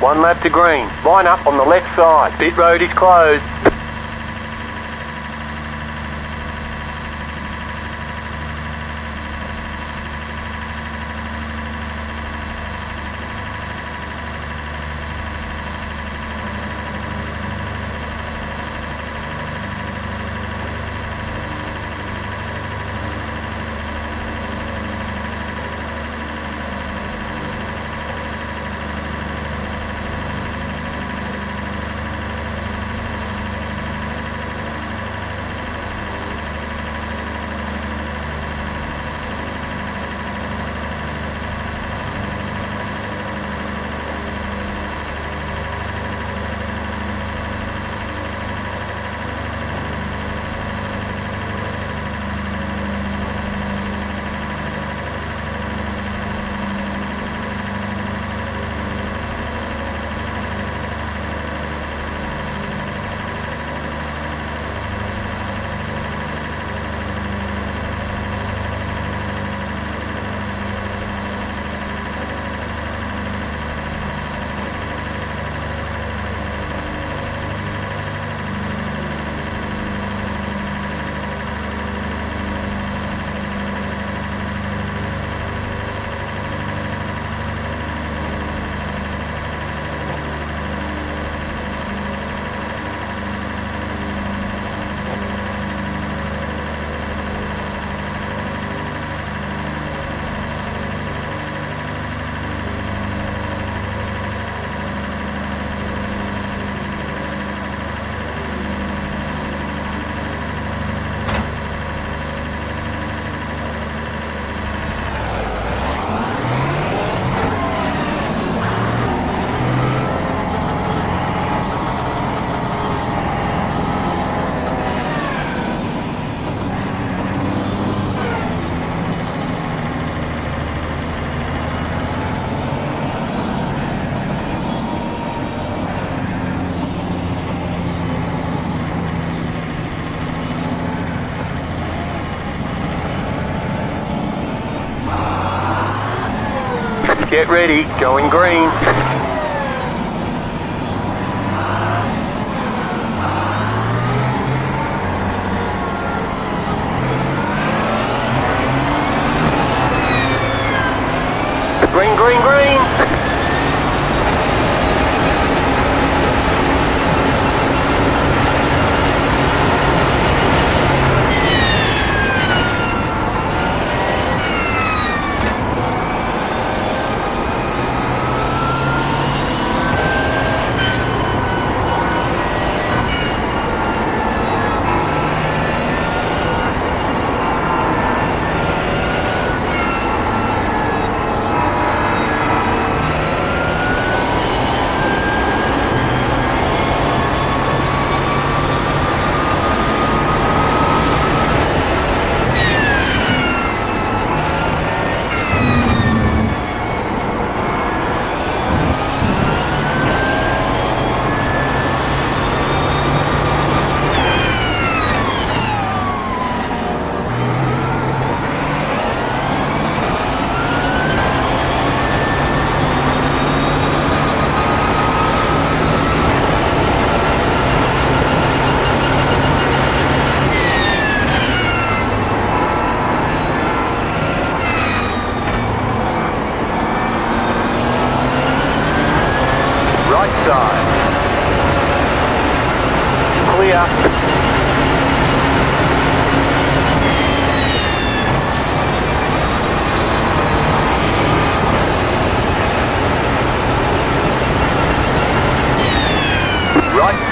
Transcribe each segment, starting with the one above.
One lap to green. Line up on the left side. Pit road is closed. Get ready, going green.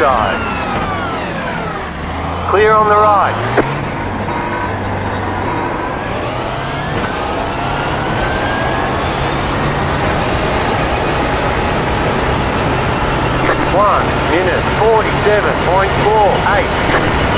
side. Clear on the right. One minute 47.48.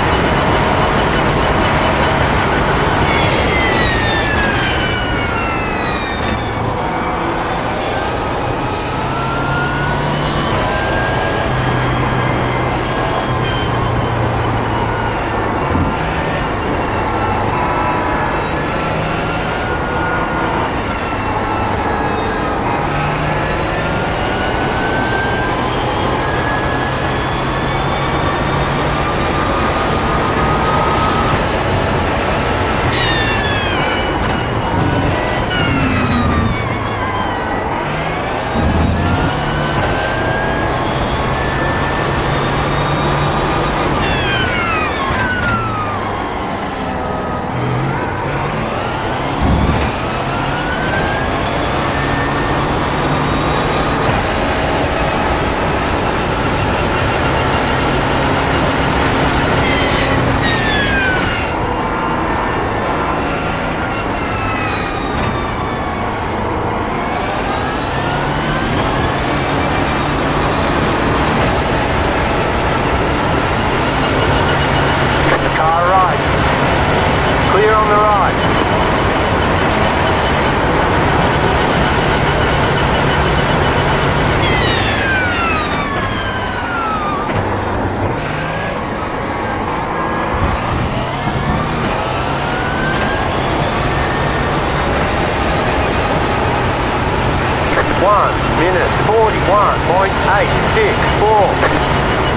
1 minute 41.864.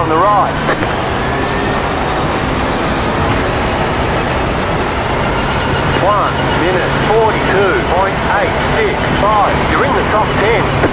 on the right. One minute 42.865. You're in the top 10.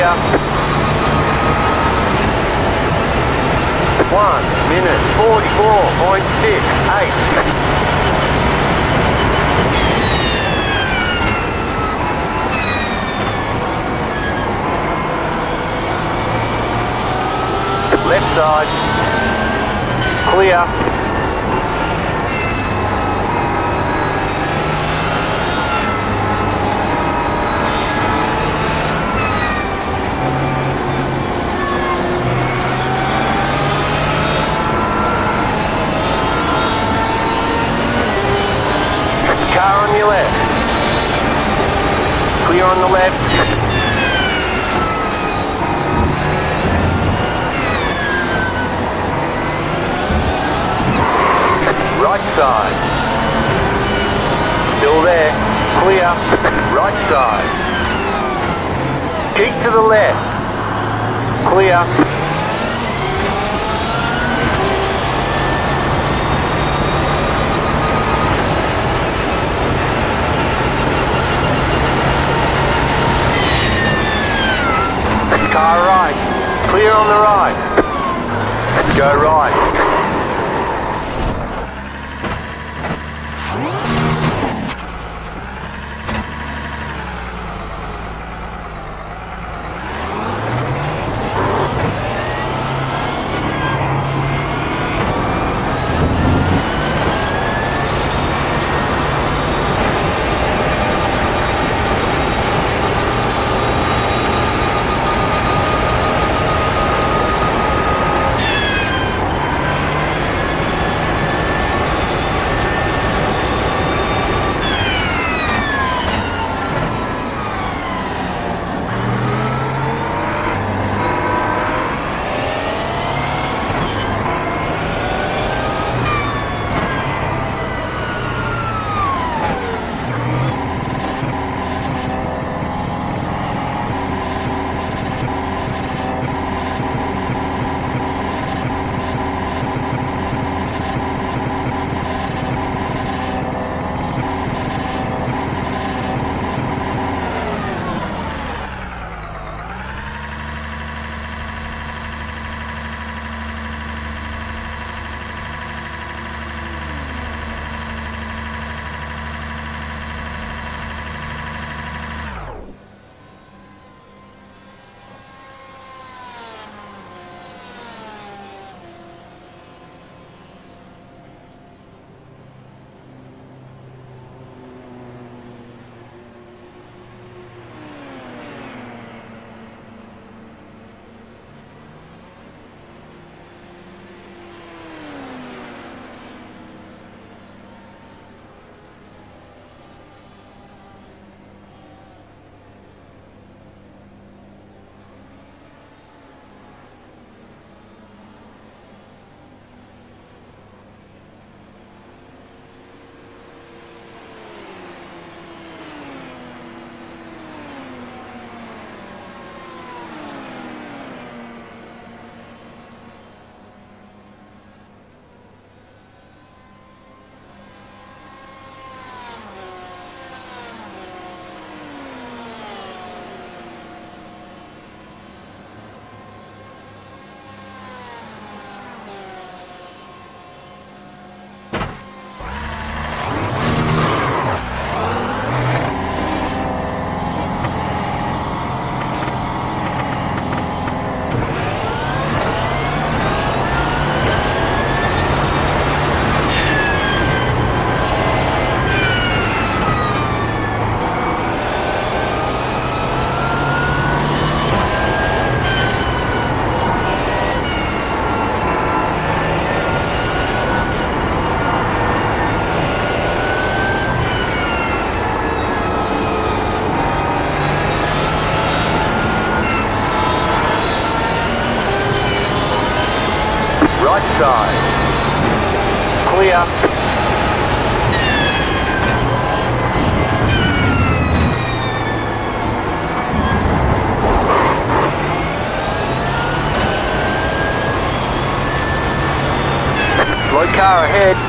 Clear. One minute forty-four point six eight. Left side. Clear. Car on your left. Clear on the left. Right side. Still there. Clear. Right side. Keep to the left. Clear. Car right. Clear on the right. Go right. Right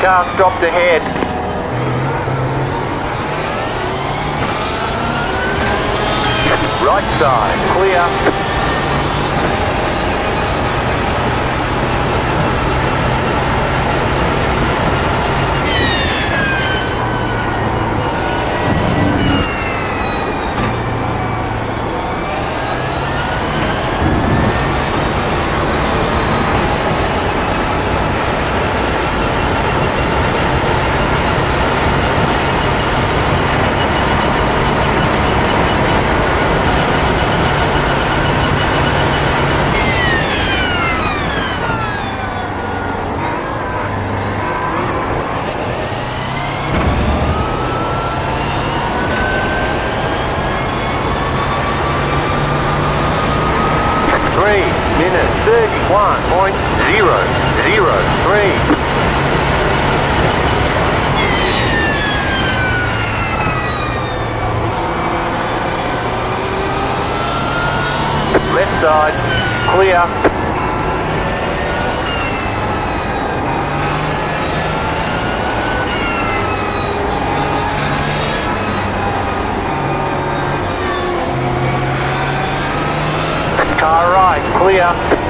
car stopped ahead. Right side, clear. Side, clear. Clear.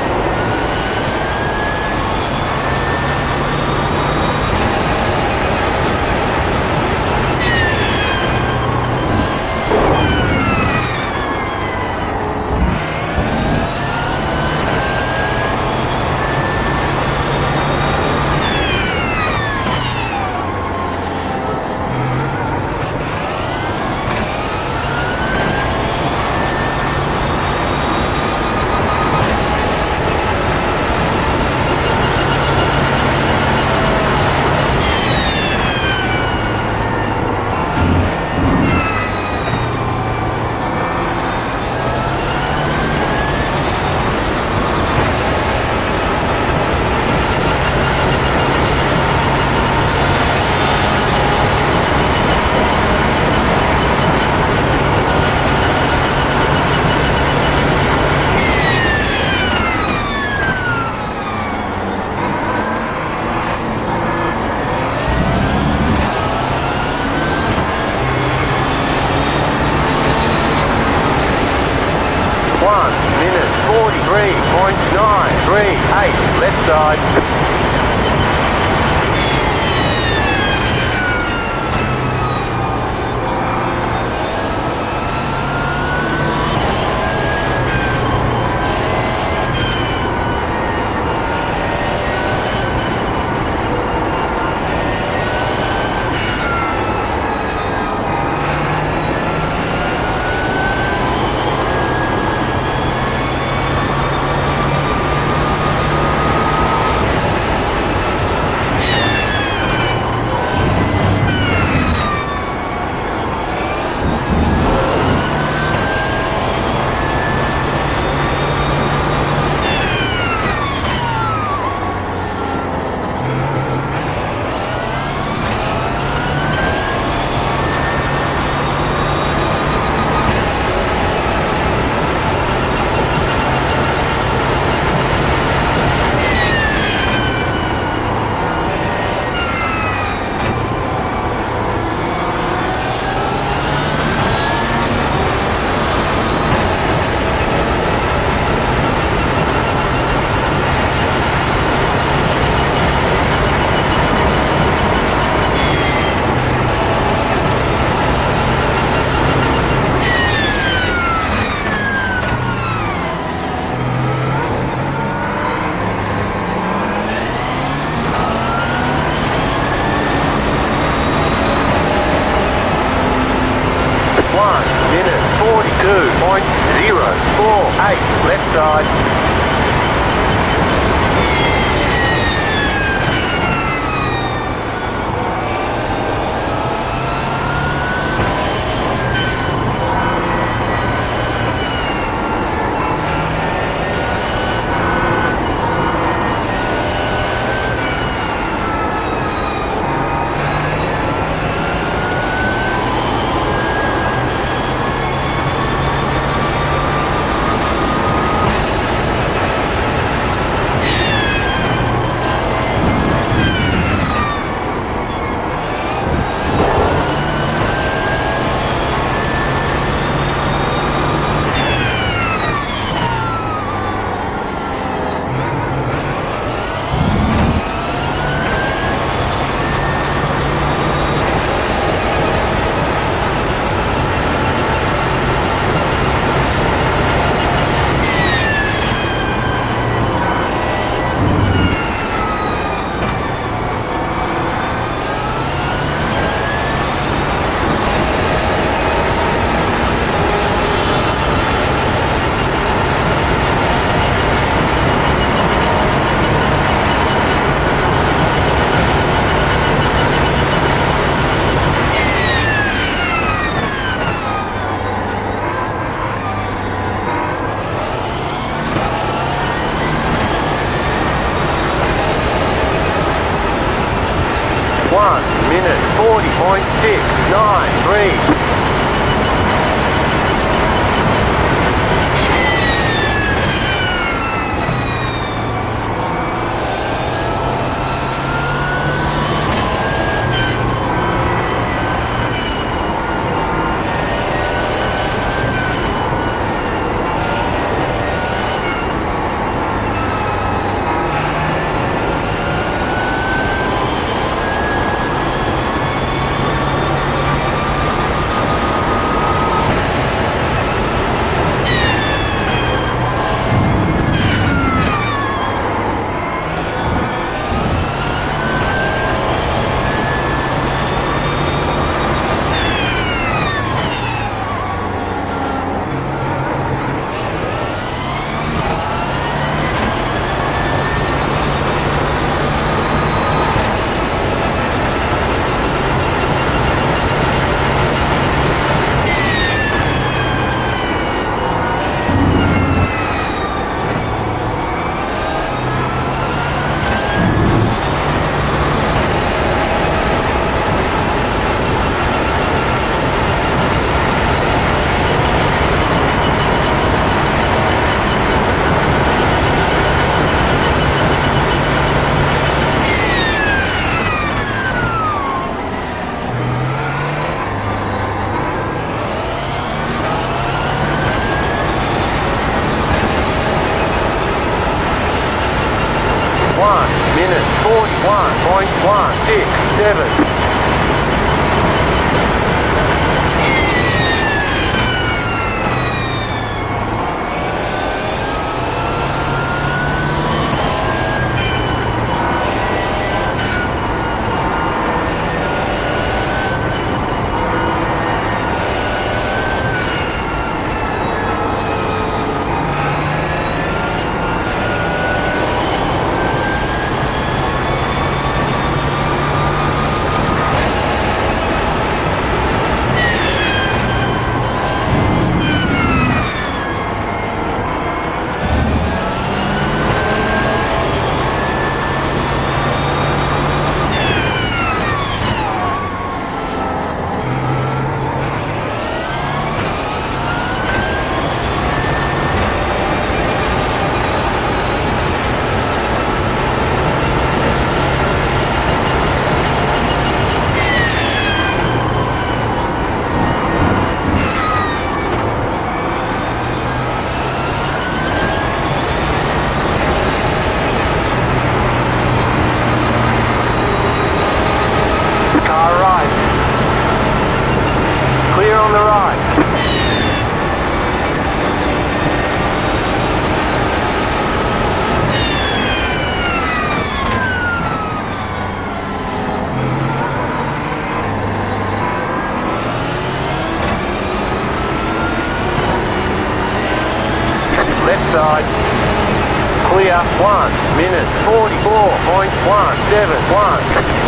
44.171.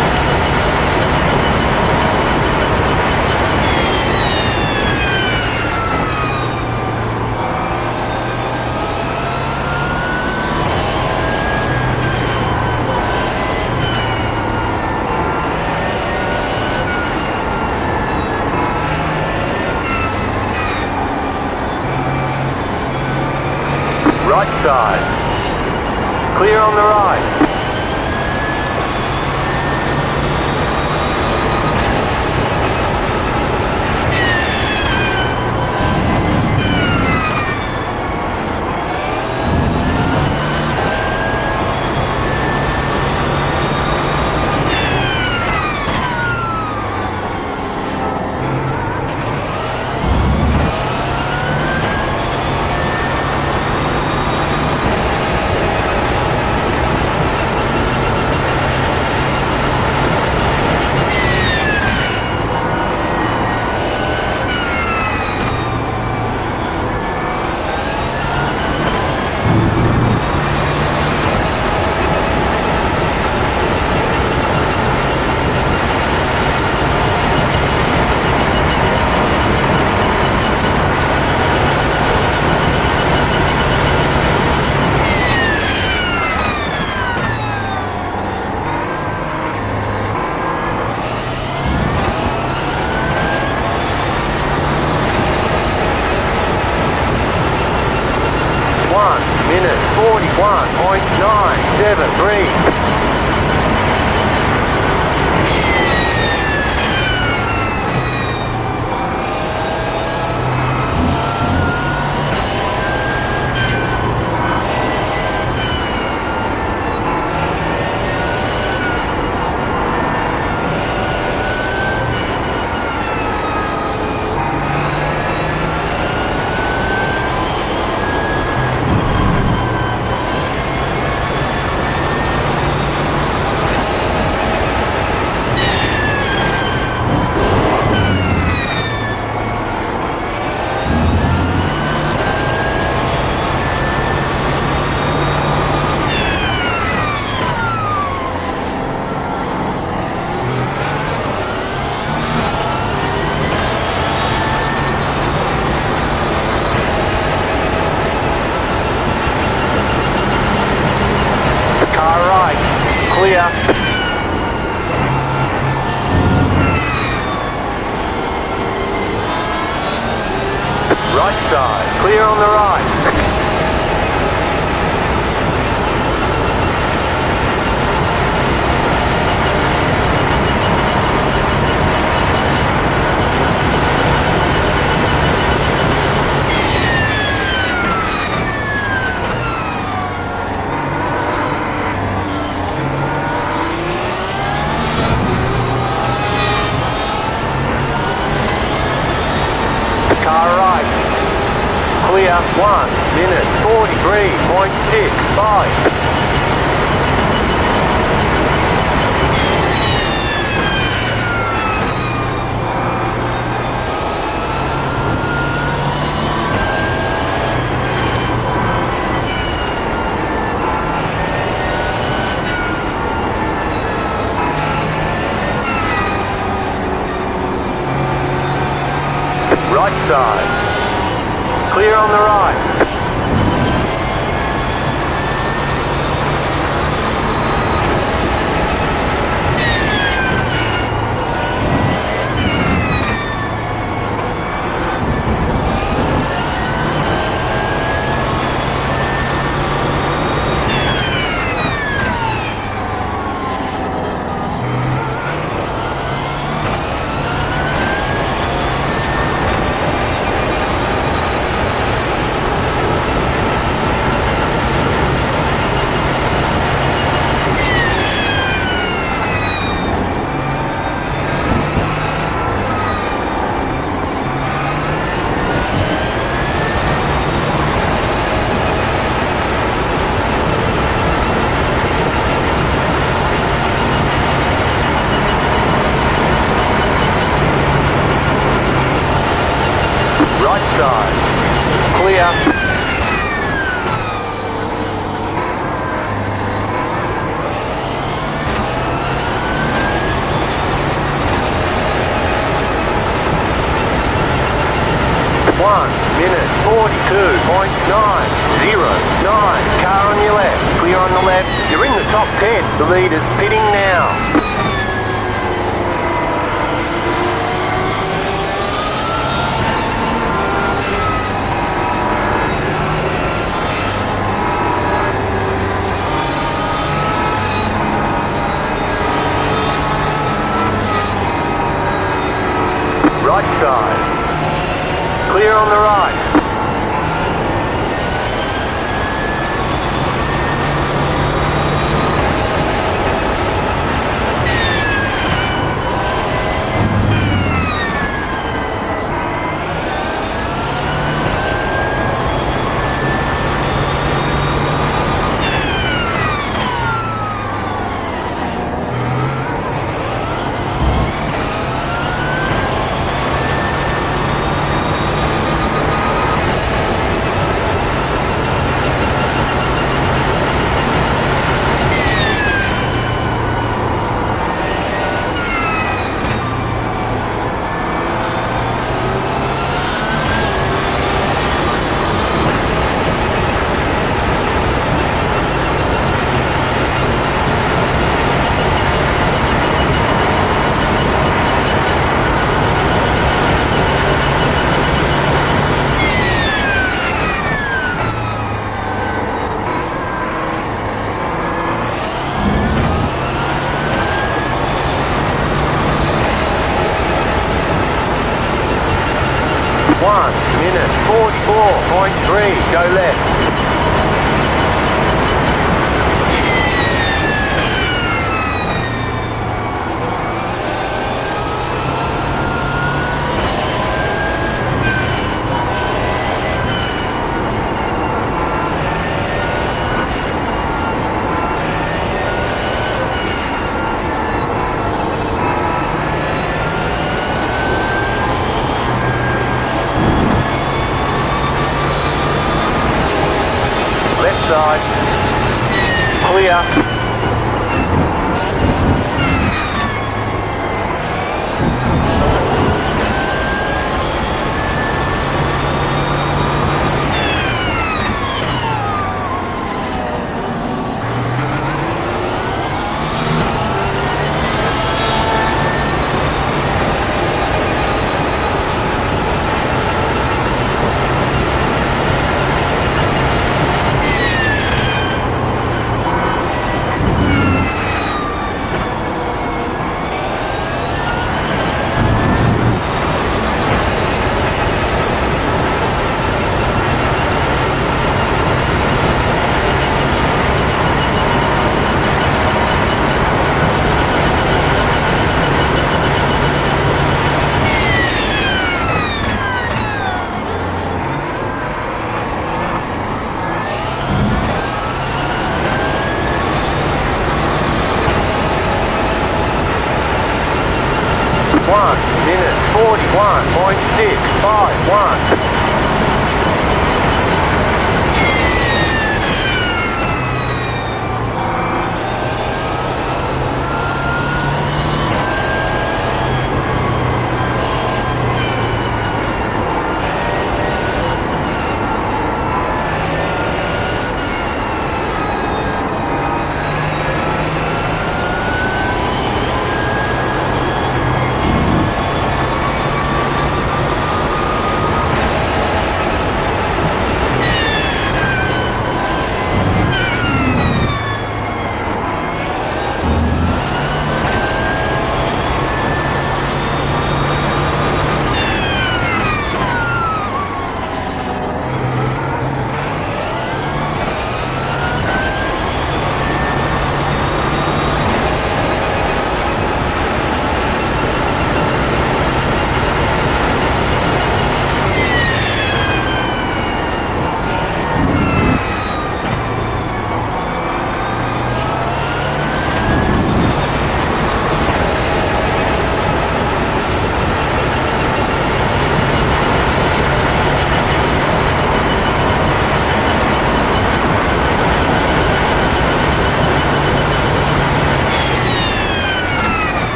Right side. Clear on the right.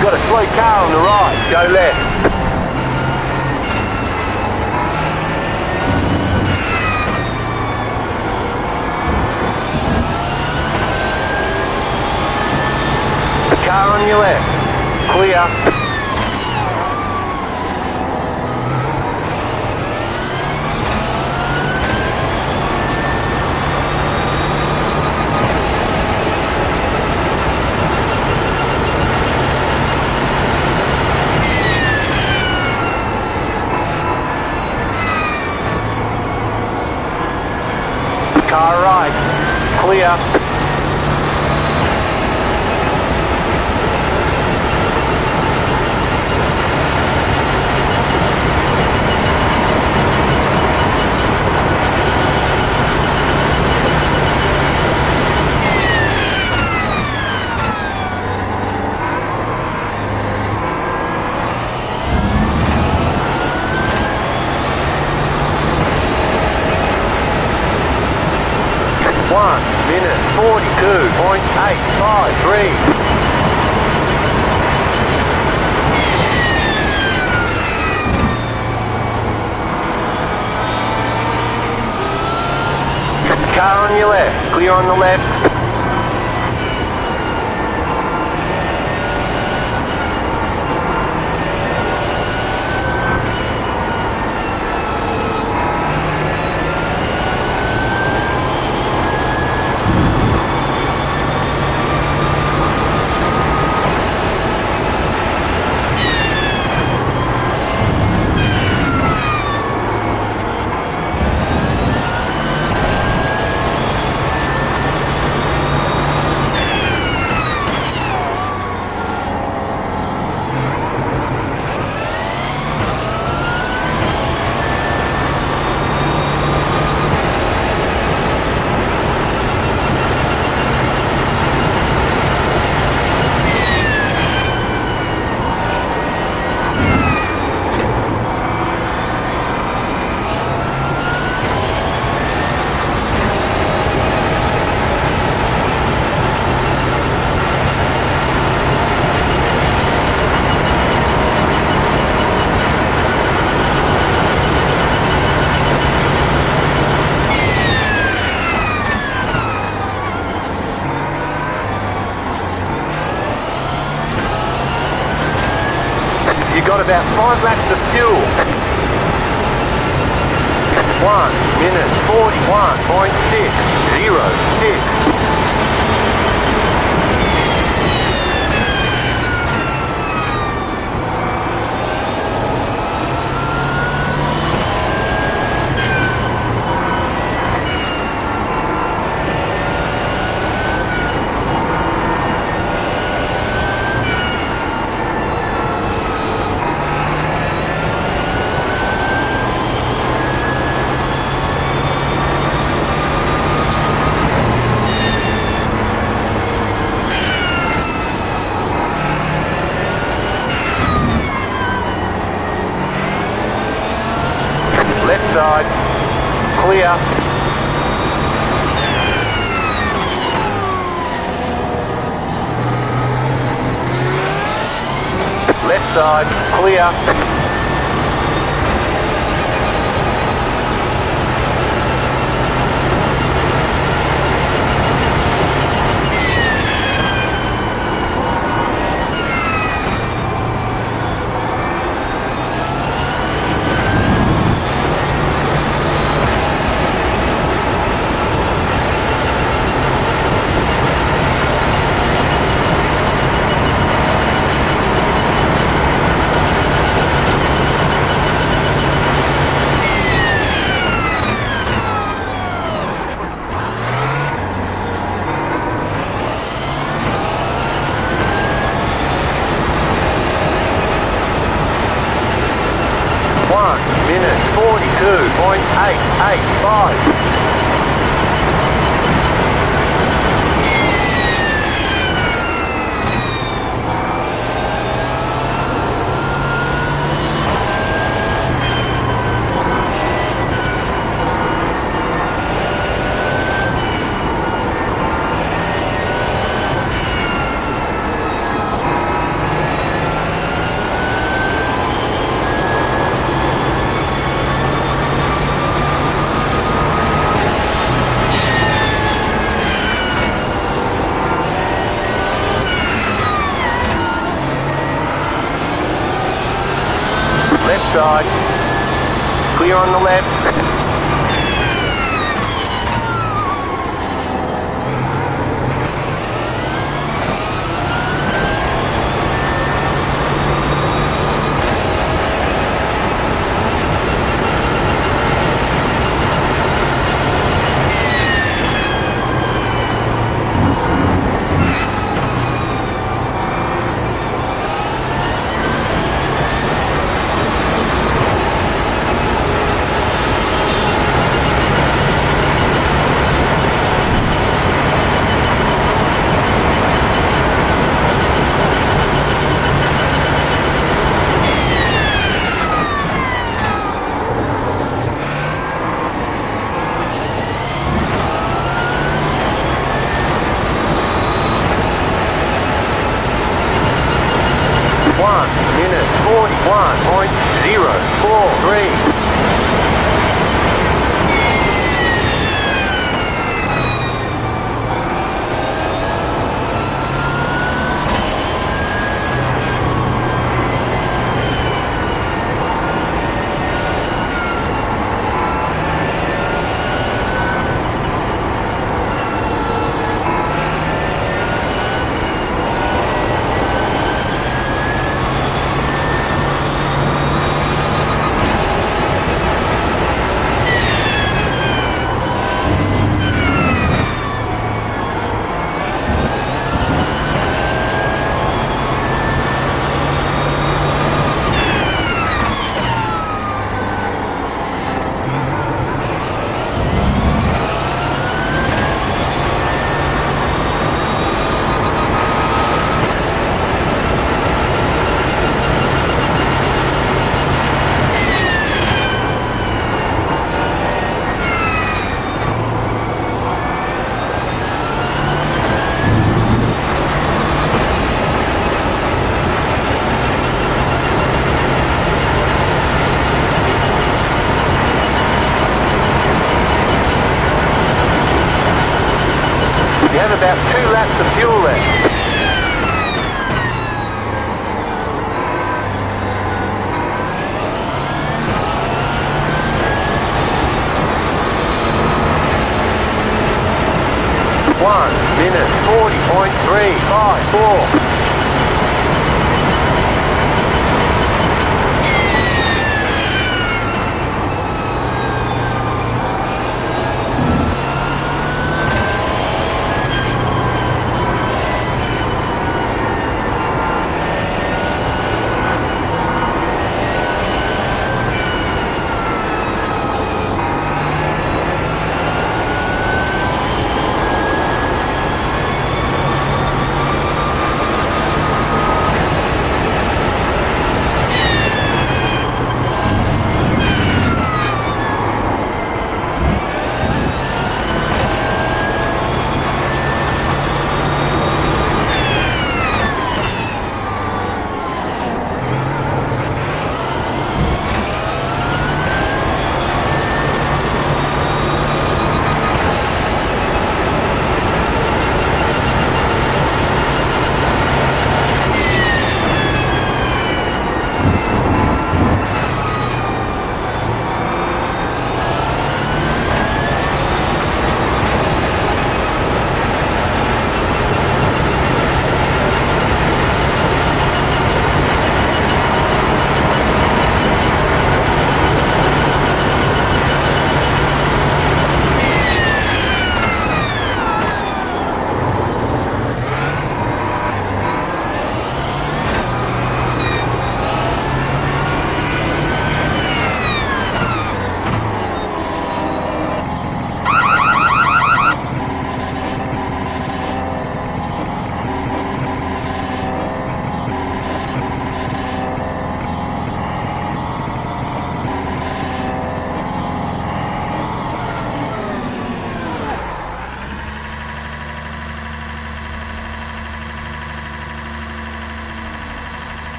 You've got a slow car on the right. Go left. The Car on your left. Clear. left. on the left. 1.043.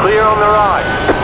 Clear on the right.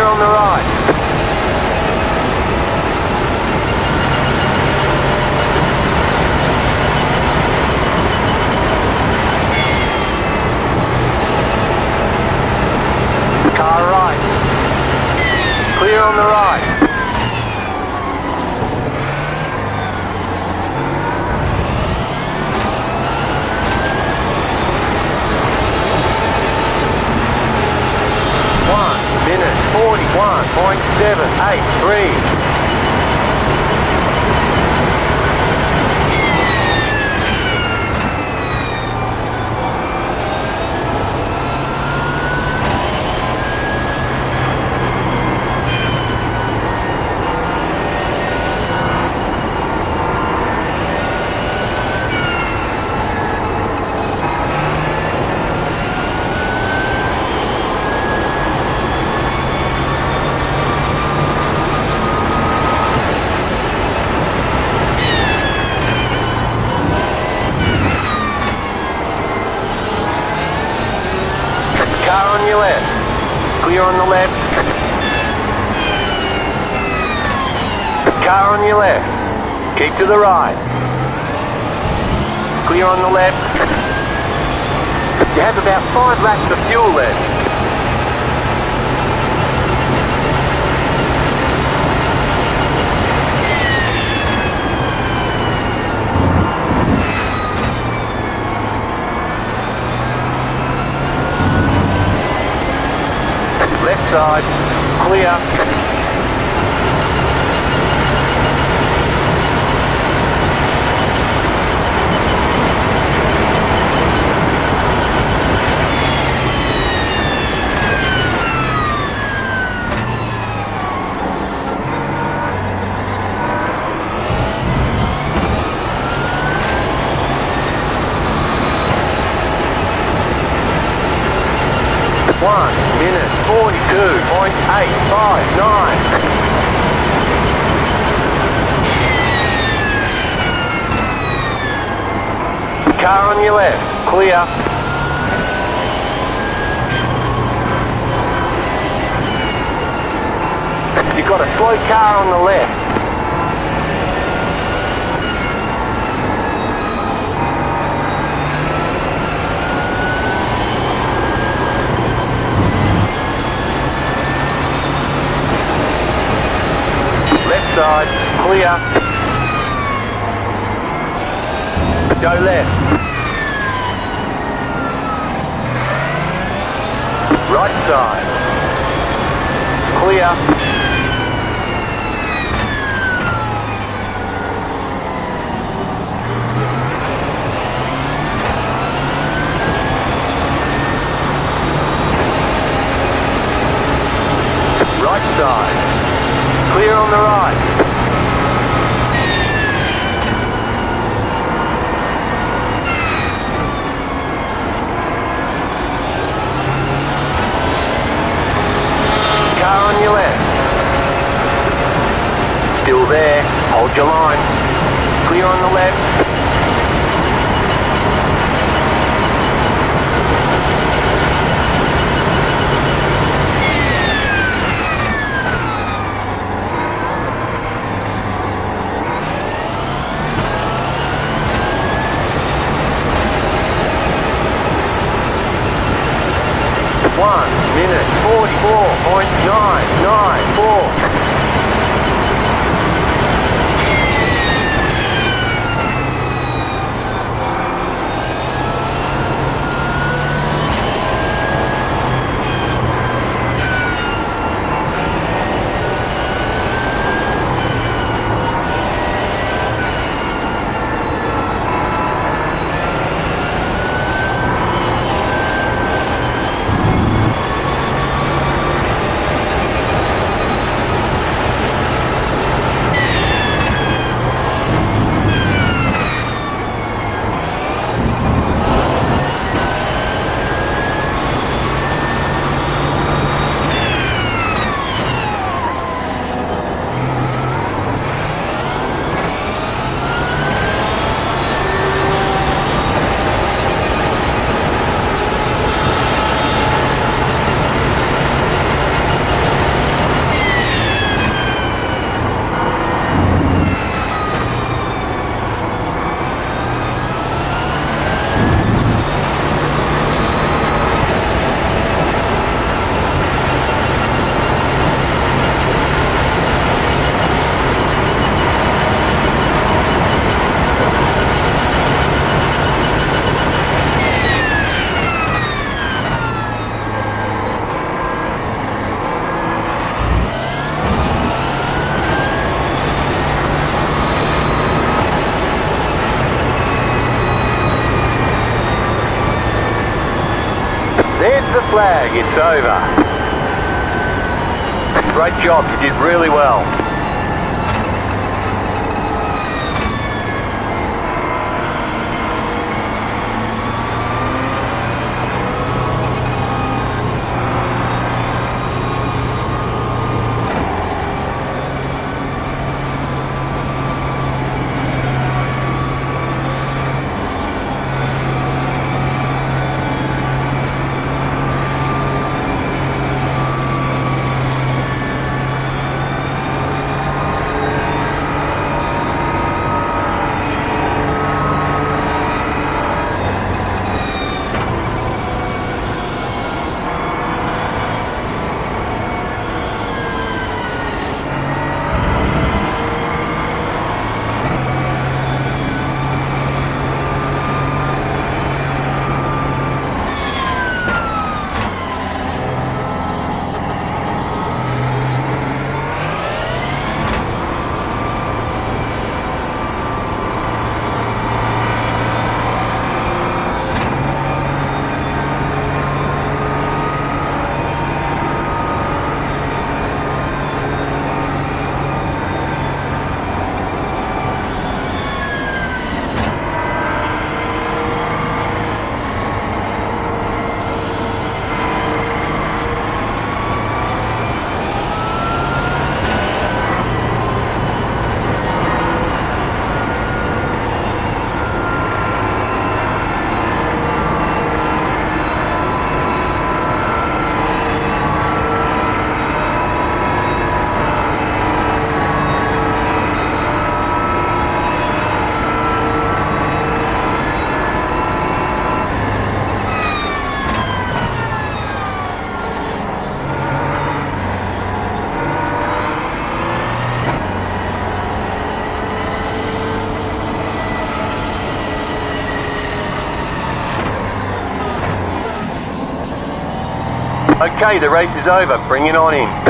Clear on the right. Car right. Clear on the right. 41.783. you on the left. Car on your left. Keep to the right. Clear on the left. You have about five laps of fuel left. Side, clear. One 42.859. Car on your left, clear. You've got a slow car on the left. Side, clear. Go left. Right side. Clear. Right side. Clear on the right. Car on your left. Still there. Hold your line. Clear on the left. Minute 44.994. It's over. Great job. You did really well. Okay, the race is over. Bring it on in.